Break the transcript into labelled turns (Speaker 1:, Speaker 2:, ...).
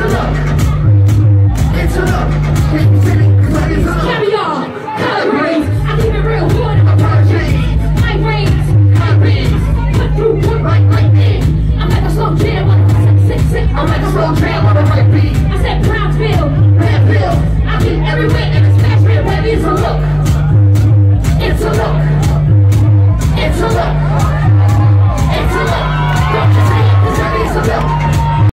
Speaker 1: It's a look. It's
Speaker 2: a
Speaker 1: look.